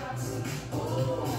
Ooh,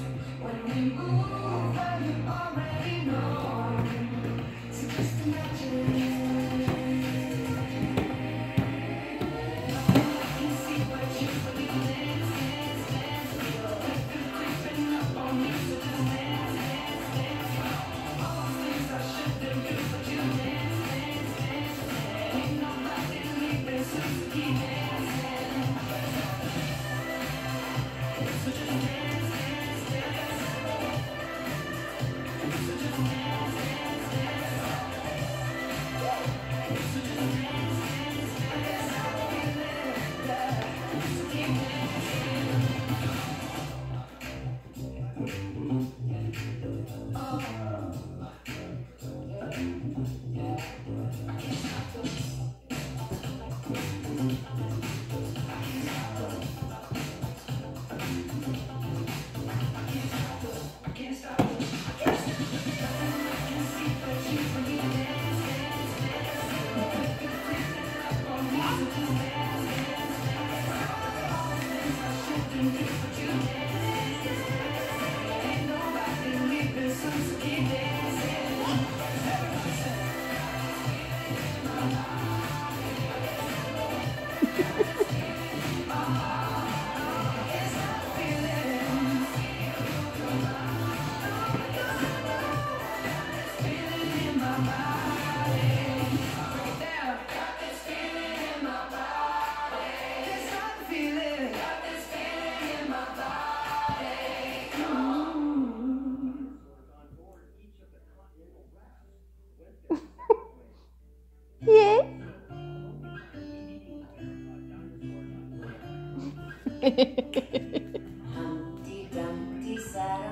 Humpty Dumpty sat